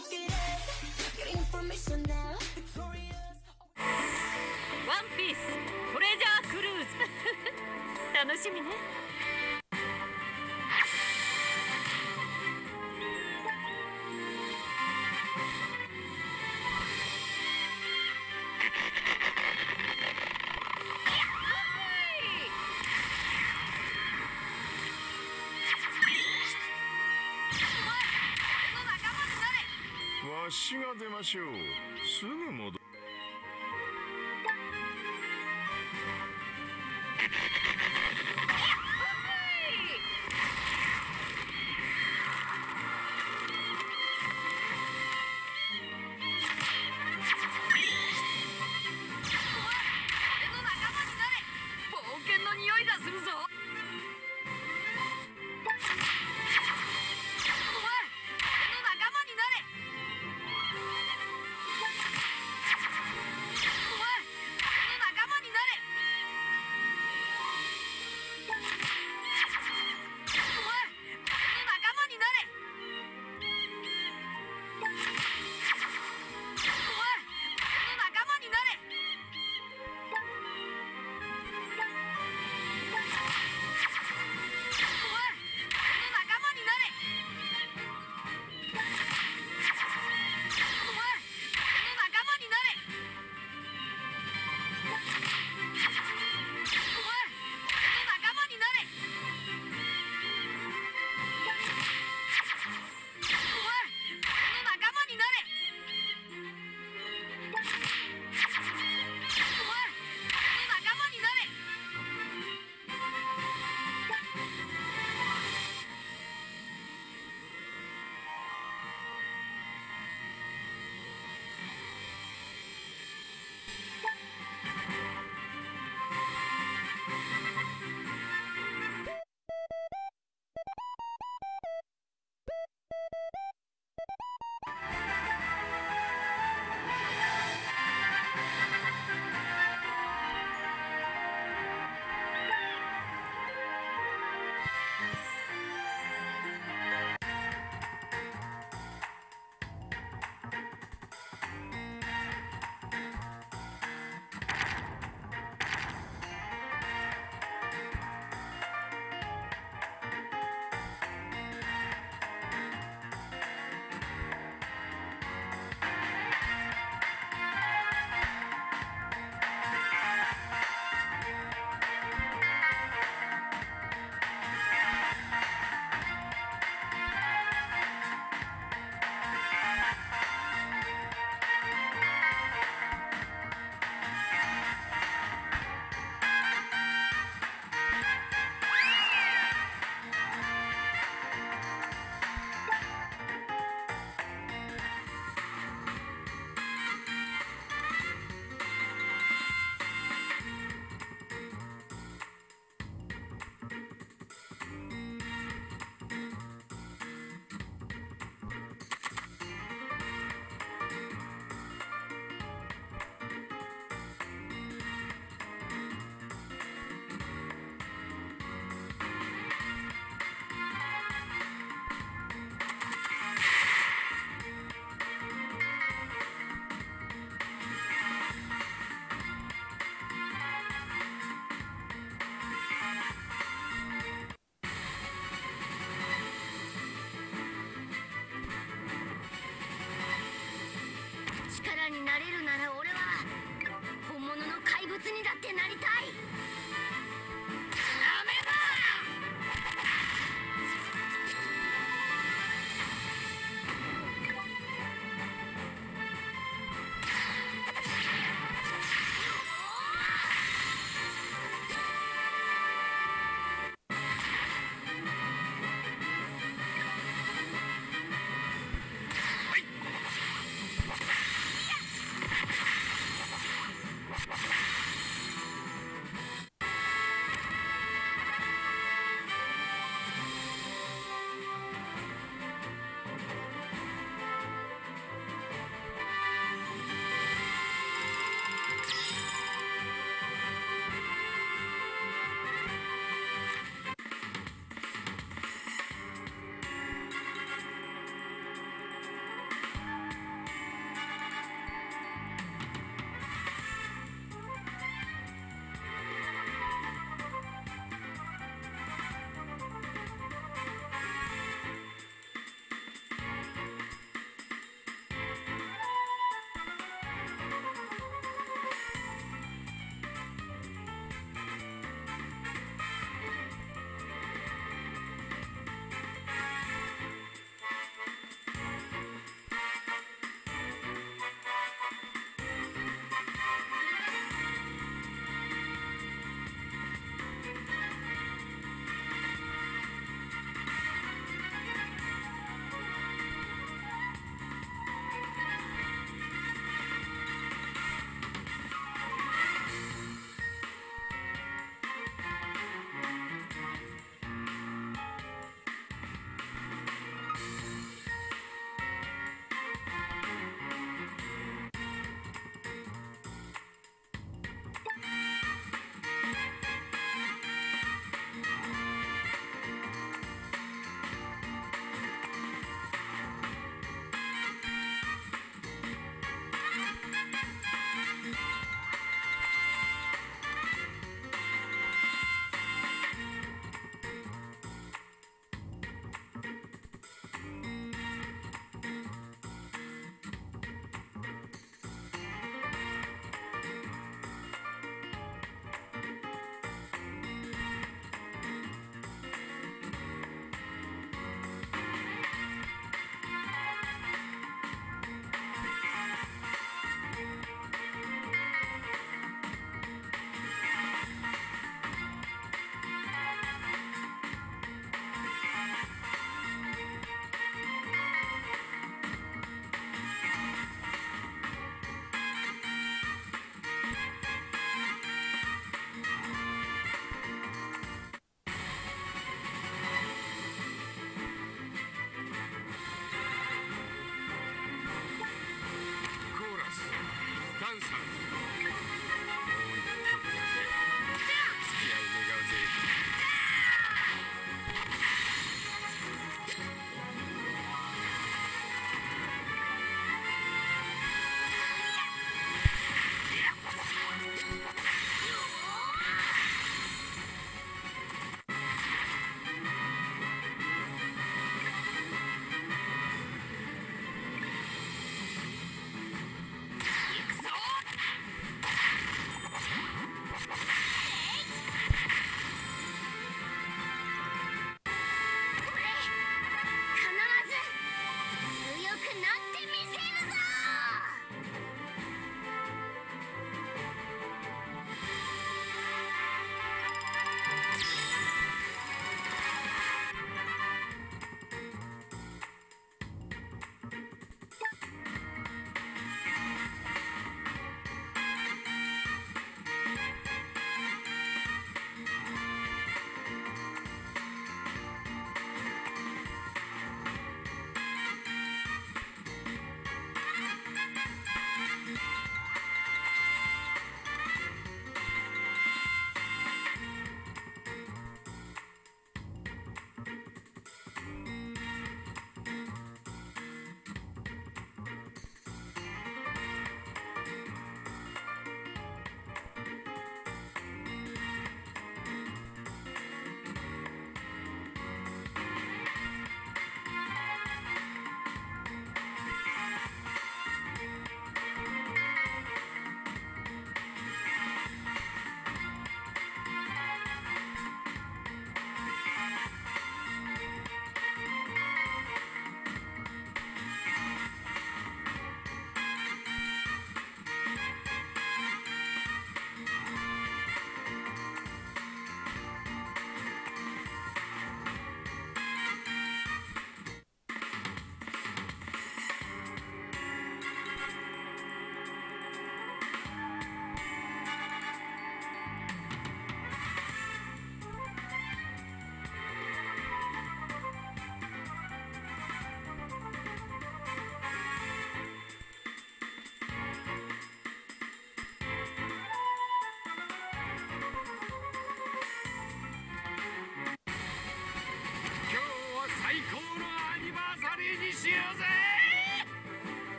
ワンピーストレジャークルーズ楽しみね。足が出ましょう。すぐ戻